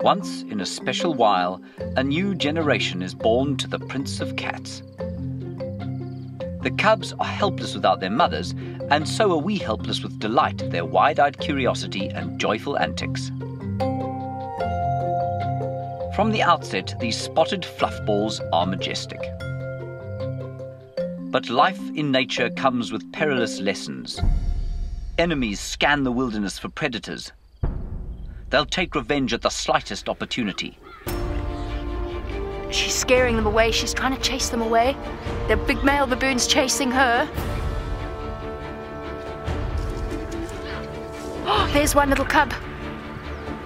Once in a special while, a new generation is born to the Prince of Cats. The cubs are helpless without their mothers, and so are we helpless with delight at their wide eyed curiosity and joyful antics. From the outset, these spotted fluffballs are majestic. But life in nature comes with perilous lessons. Enemies scan the wilderness for predators. They'll take revenge at the slightest opportunity. She's scaring them away. She's trying to chase them away. The big male baboon's chasing her. Oh, there's one little cub.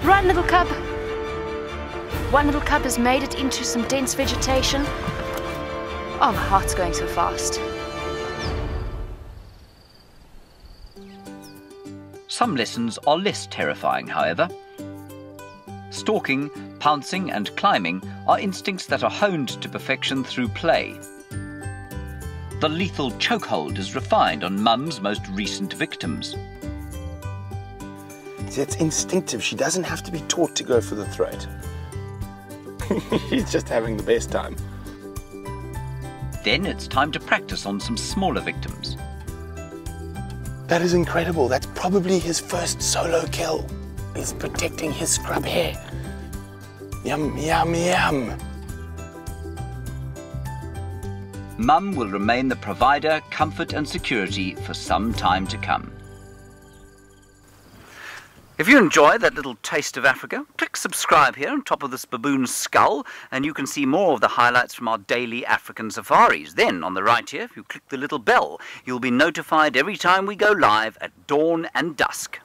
Run, little cub. One little cub has made it into some dense vegetation. Oh, my heart's going so fast. Some lessons are less terrifying, however. Stalking, pouncing, and climbing are instincts that are honed to perfection through play. The lethal chokehold is refined on Mum's most recent victims. See, it's instinctive. She doesn't have to be taught to go for the throat. She's just having the best time. Then it's time to practice on some smaller victims. That is incredible. That's probably his first solo kill. He's protecting his scrub hare. Yum, yum, yum. Mum will remain the provider, comfort, and security for some time to come. If you enjoy that little taste of Africa, click subscribe here on top of this baboon's skull, and you can see more of the highlights from our daily African safaris. Then, on the right here, if you click the little bell, you'll be notified every time we go live at dawn and dusk.